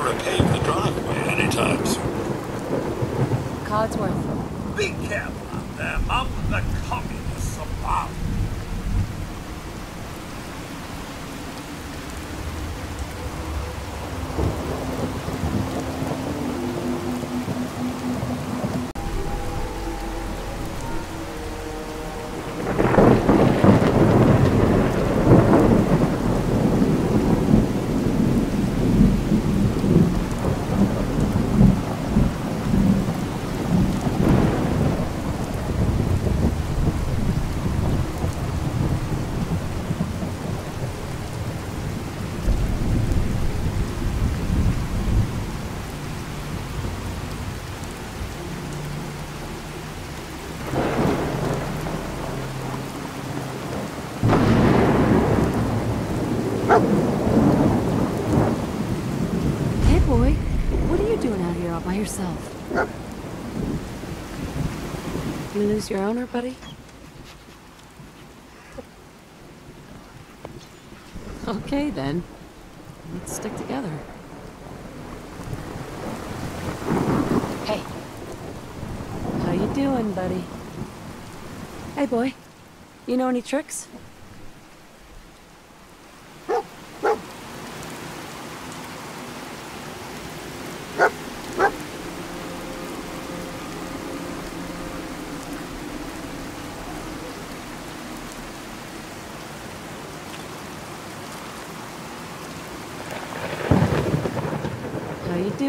repave the driveway anytime soon. Codsworth. Be careful out there, Mum. The communists abound. Hey, boy. What are you doing out here all by yourself? You lose your owner, buddy? Okay, then. Let's stick together. Hey. How you doing, buddy? Hey, boy. You know any tricks?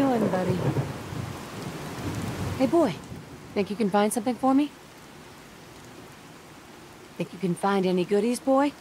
Doing, buddy? Hey, boy. Think you can find something for me? Think you can find any goodies, boy?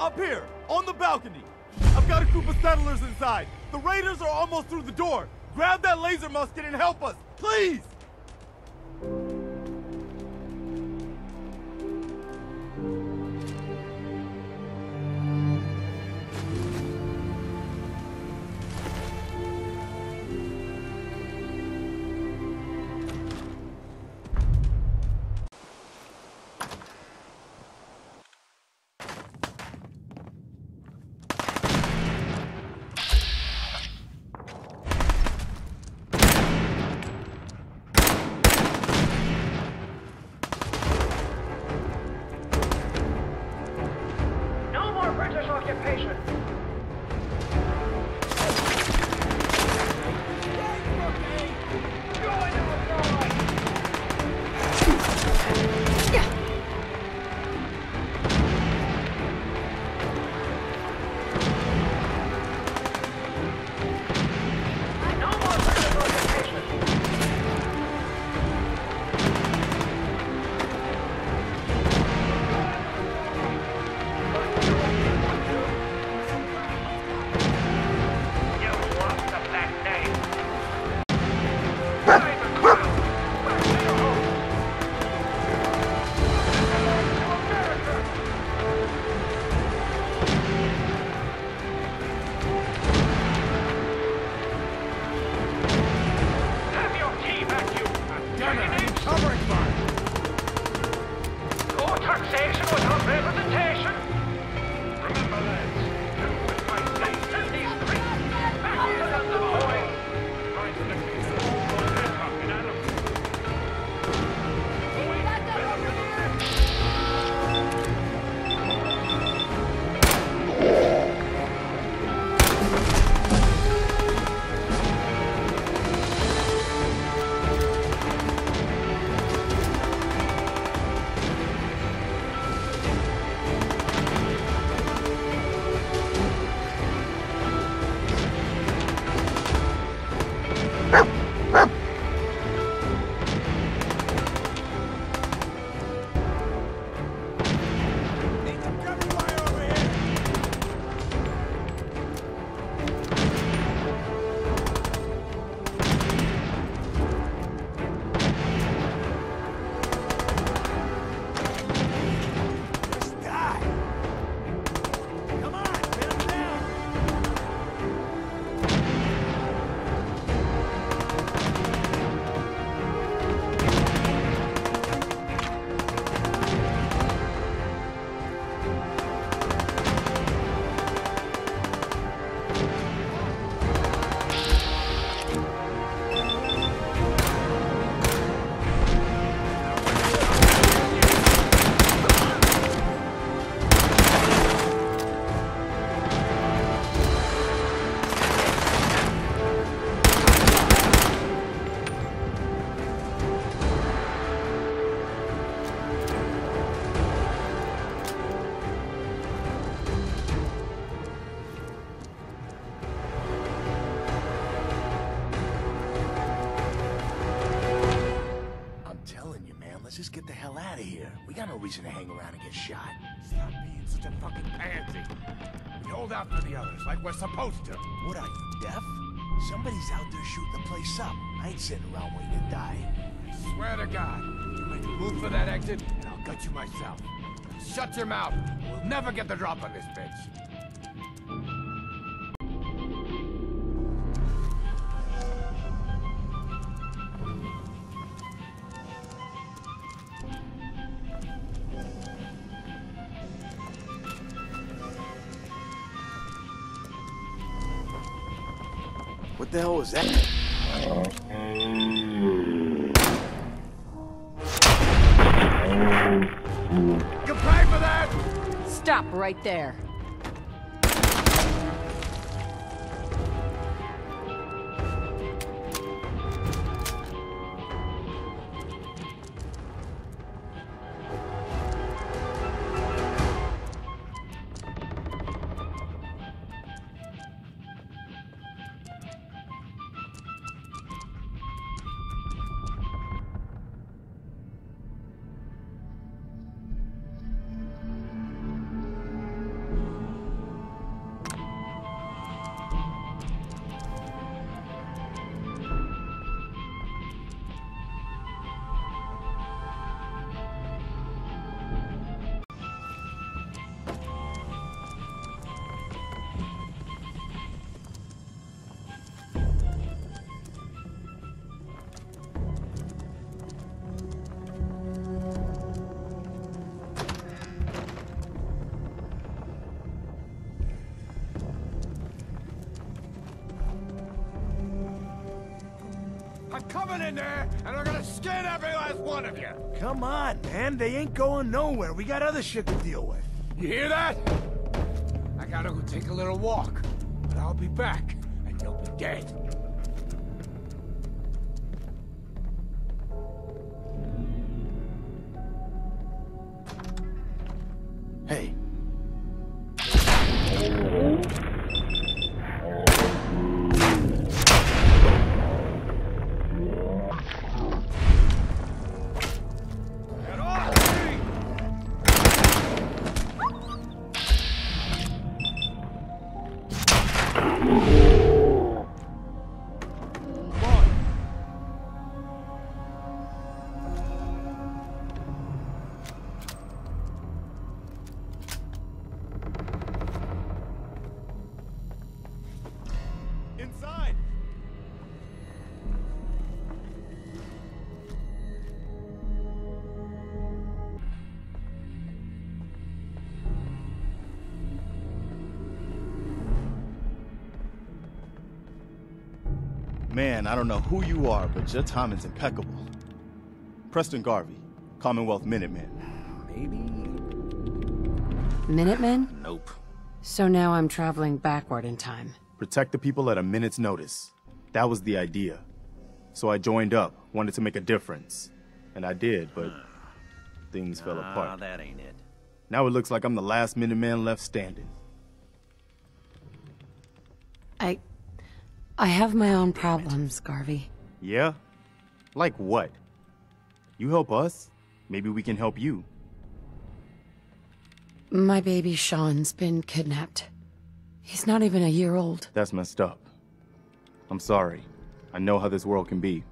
Up here, on the balcony. I've got a group of settlers inside. The raiders are almost through the door. Grab that laser musket and help us, please! We got no reason to hang around and get shot. Stop being such a fucking pansy. We hold out for the others like we're supposed to. What are you, deaf? Somebody's out there shooting the place up. I ain't sitting around waiting to die. I swear to God, you make a move for that exit, and I'll gut you myself. Shut your mouth. We'll never get the drop on this bitch. What the hell was that? You pay for that? Stop right there. Coming in there, and we're gonna skin every last one of you. Come on, man. They ain't going nowhere. We got other shit to deal with. You hear that? I gotta go take a little walk, but I'll be back, and you'll be dead. Man, I don't know who you are, but your timing's impeccable. Preston Garvey, Commonwealth Minutemen. Maybe? Minutemen? Nope. So now I'm traveling backward in time. Protect the people at a minute's notice. That was the idea. So I joined up, wanted to make a difference. And I did, but things fell Ah, apart. that ain't it. Now it looks like I'm the last Minuteman left standing. I. I have my own problems, Garvey. Yeah? Like what? You help us, maybe we can help you. My baby Sean's been kidnapped. He's not even a year old. That's messed up. I'm sorry. I know how this world can be.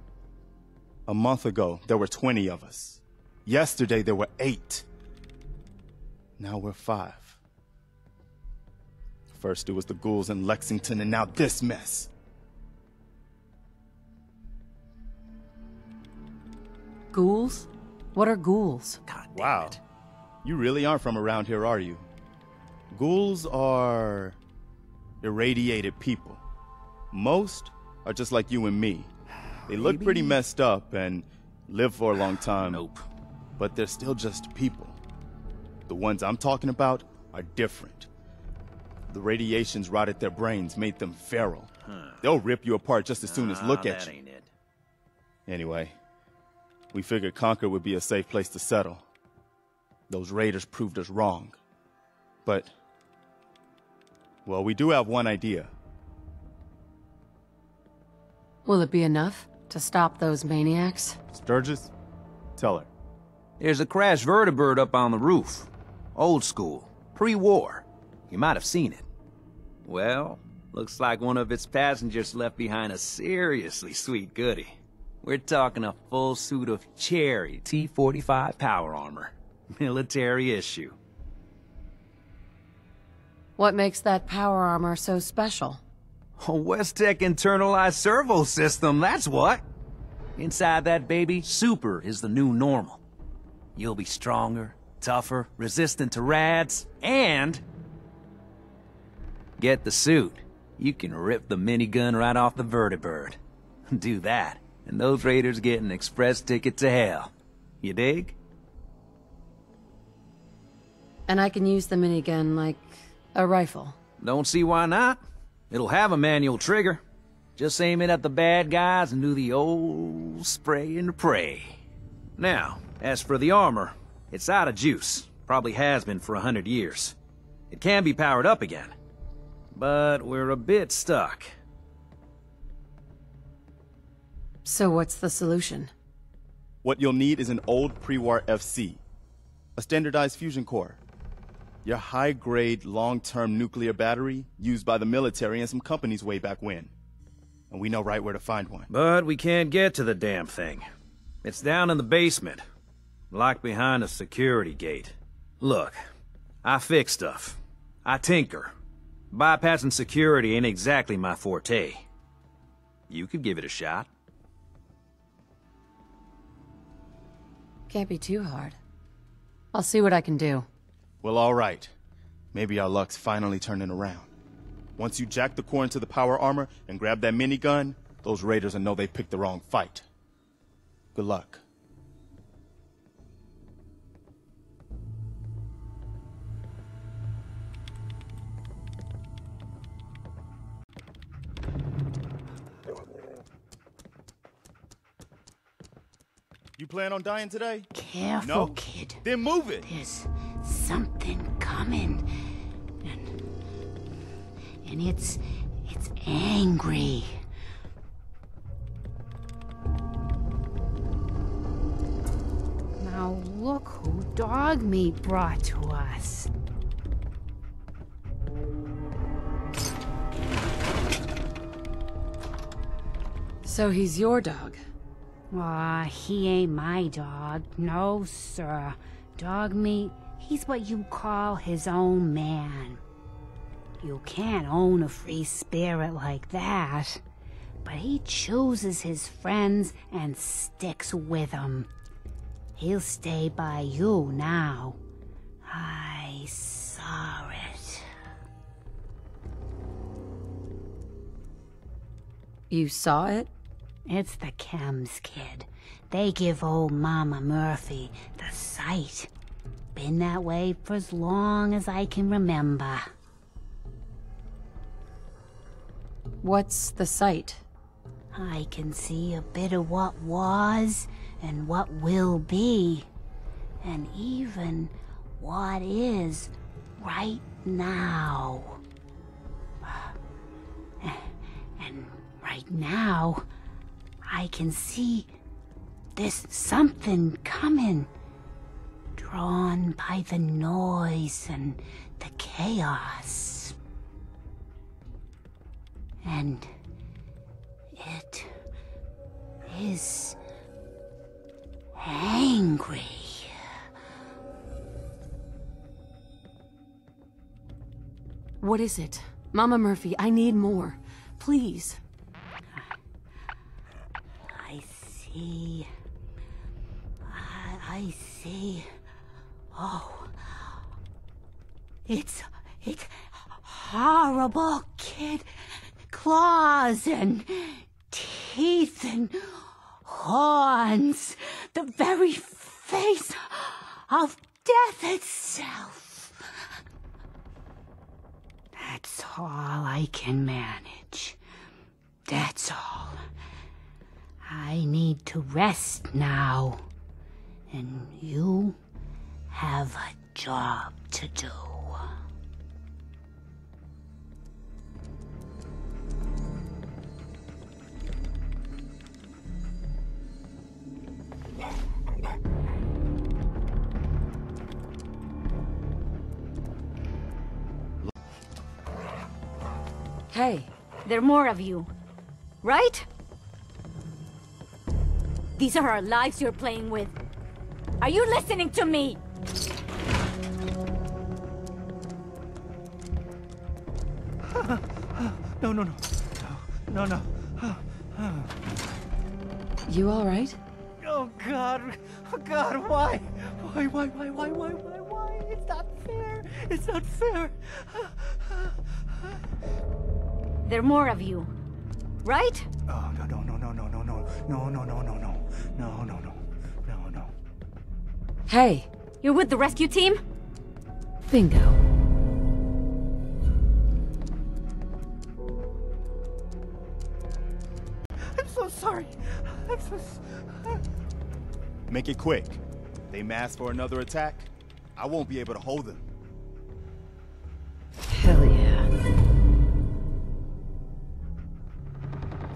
A month ago, there were 20 of us. Yesterday, there were eight. Now we're five. First, it was the ghouls in Lexington, and now this mess. Ghouls? What are ghouls? God damn Wow. it. You really aren't from around here, are you? Ghouls are irradiated people. Most are just like you and me. They look pretty messed up and live for a long time. Nope. but they're still just people. The ones I'm talking about are different. The radiations rotted their brains, made them feral. They'll rip you apart just as soon as Ah, look at that you. ain't it. Anyway, we figured Concord would be a safe place to settle. Those raiders proved us wrong. But, well, we do have one idea. Will it be enough to stop those maniacs? Sturgis, tell her. There's a crashed vertibird up on the roof. Old school. Pre-war. You might have seen it. Well, looks like one of its passengers left behind a seriously sweet goodie. We're talking a full suit of cherry T-45 power armor. Military issue. What makes that power armor so special? A West Tek internalized servo system, that's what. Inside that baby, super is the new normal. You'll be stronger, tougher, resistant to rads, and... Get the suit. You can rip the minigun right off the vertibird. Do that, and those raiders get an express ticket to hell. You dig? And I can use the minigun like a rifle. Don't see why not. It'll have a manual trigger. Just aim it at the bad guys and do the old spray and pray. Now, as for the armor, it's out of juice. Probably has been for a hundred years. It can be powered up again. But we're a bit stuck. So what's the solution? What you'll need is an old pre-war FC, a standardized fusion core, your high-grade, long-term nuclear battery used by the military and some companies way back when. And we know right where to find one. But we can't get to the damn thing. It's down in the basement, locked behind a security gate. Look, I fix stuff. I tinker. Bypassing security ain't exactly my forte. You could give it a shot. Can't be too hard. I'll see what I can do. Well, all right. Maybe our luck's finally turning around. Once you jack the core into the power armor and grab that minigun, those raiders will know they picked the wrong fight. Good luck. You plan on dying today? Careful, No? kid. Then move it. There's something coming. And, and it's it's angry. Now look who Dogmeat brought to us. So he's your dog. Aw, he ain't my dog. No, sir. Dogmeat, he's what you call his own man. You can't own a free spirit like that. But he chooses his friends and sticks with 'em. He'll stay by you now. I saw it. You saw it? It's the chems, kid. They give old Mama Murphy the sight. Been that way for as long as I can remember. What's the sight? I can see a bit of what was and what will be, and even what is right now. And right now, I can see this something coming, drawn by the noise and the chaos. And it is angry. What is it? Mama Murphy, I need more. Please. I see. I, I see. Oh. It's. It's horrible, kid. Claws and teeth and horns. The very face of death itself. That's all I can manage. That's all. I need to rest now. And you have a job to do. Hey, There are more of you, right? These are our lives you're playing with. Are you listening to me? No, no, no. No, no, no. you all right? Oh, God. Oh, God, why? Why, why, why, why, why, why, why? It's not fair. It's not fair. There are more of you, right? Oh, no, no, no, no, no, no, no. No, no, no, no, no. No, no, no. No, no. Hey, You're with the rescue team? bingo. I'm so sorry. I'm so s- Make it quick. They mass for another attack. I won't be able to hold them. Hell yeah.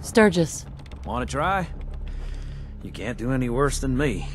Sturgis, Want to try? You can't do any worse than me.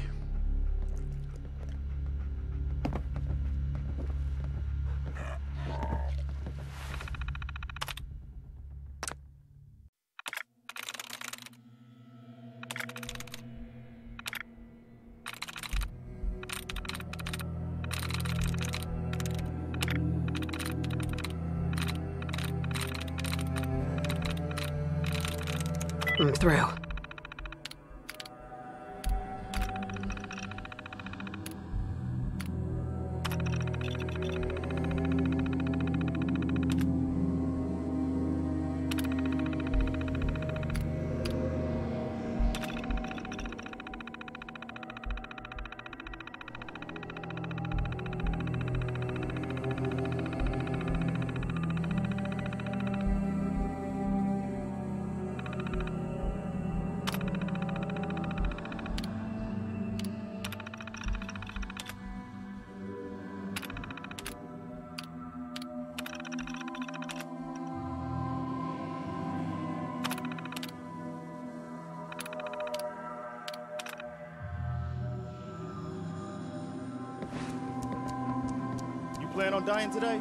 Dying today?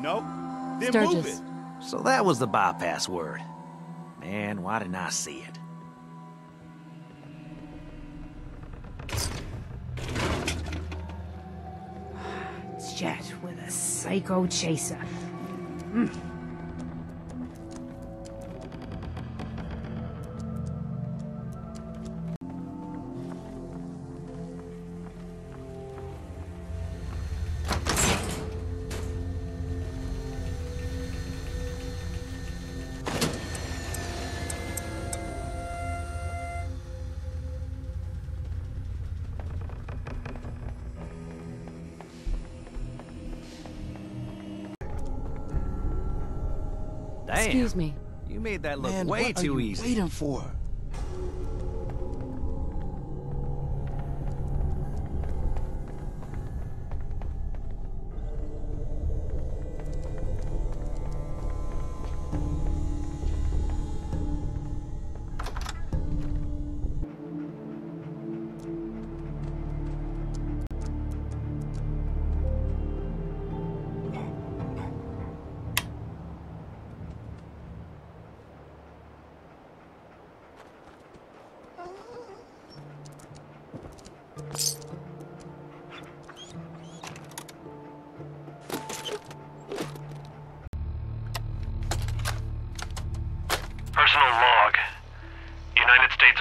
No? Then move it. So that was the bypass word. Man, why didn't I see it? Jet with a psycho chaser. Damn. Excuse me. You made that look Man, way what are too you easy. waiting for?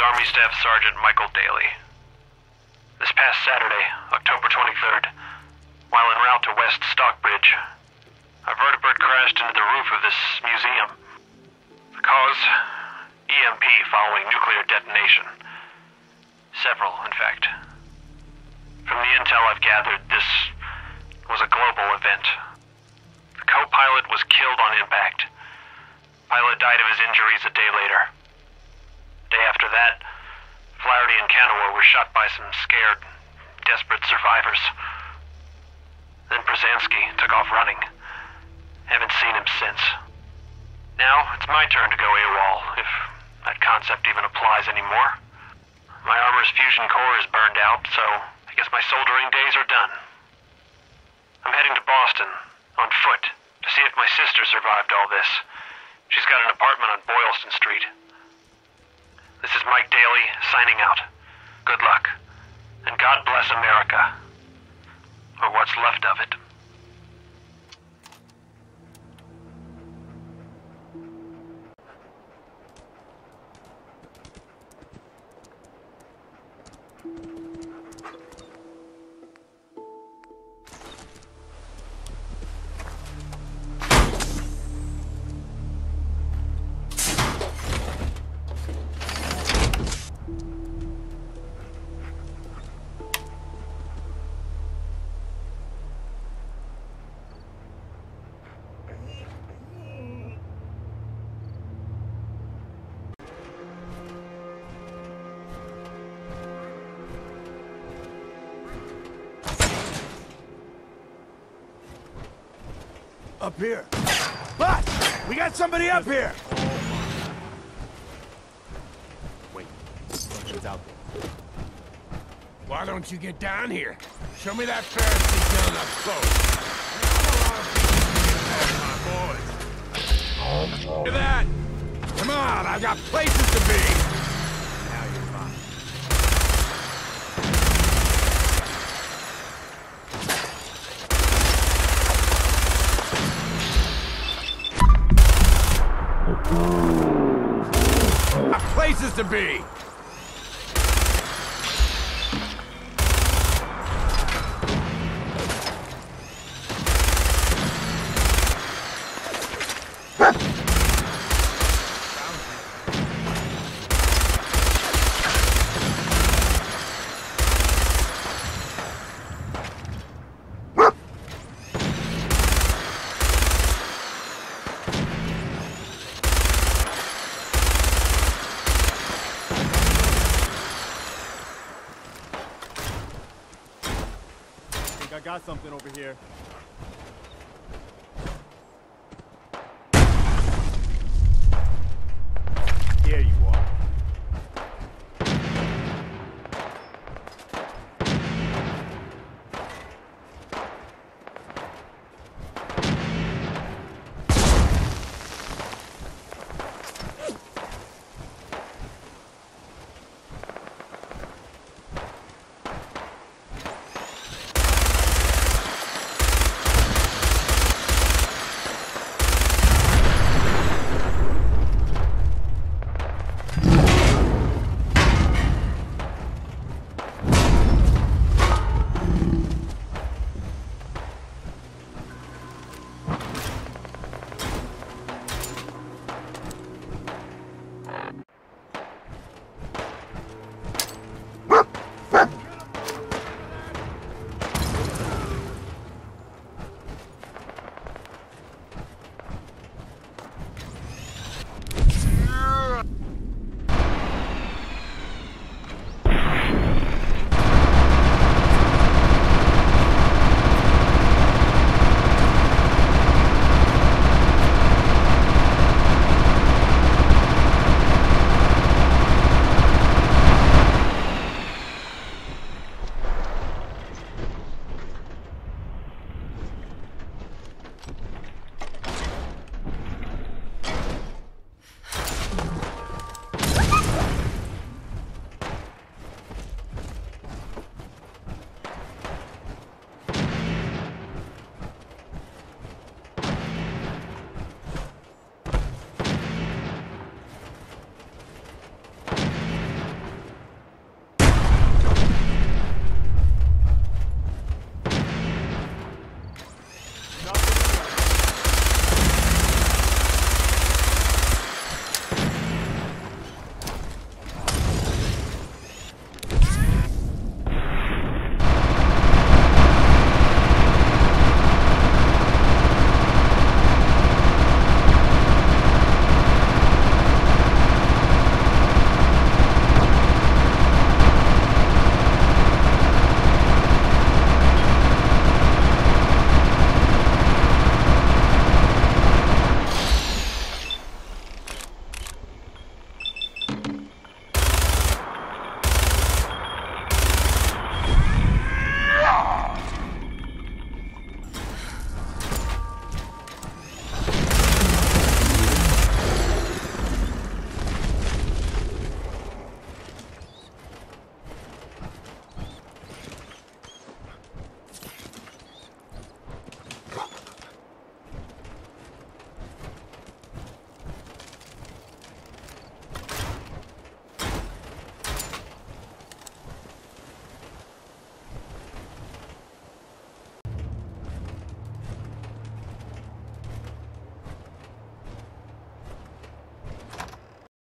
Army Staff Sergeant Michael Daly. This past Saturday, October 23rd, while en route to West Stockbridge, a vertibird crashed into the roof of this museum. The cause? EMP following nuclear detonation. Several, in fact. From the intel I've gathered, this was a global event. The co-pilot was killed on impact. Pilot died of his injuries a day later. That, Flaherty and Canaway were shot by some scared, desperate survivors. Then Brzezinski took off running. Haven't seen him since. Now, it's my turn to go AWOL, if that concept even applies anymore. My armor's fusion core is burned out, so I guess my soldering days are done. I'm heading to Boston, on foot, to see if my sister survived all this. She's got an apartment on Boylston Street. This is Mike Daly, signing out. Good luck. And God bless America. Or what's left of it. Up here. But we got somebody up here. Wait. Something's out there. Why don't you get down here? Show me that Pharisee down up close. I know a lot of people my boys. Look at that! Come on, I've got places to be! Places to be! think I got something over here.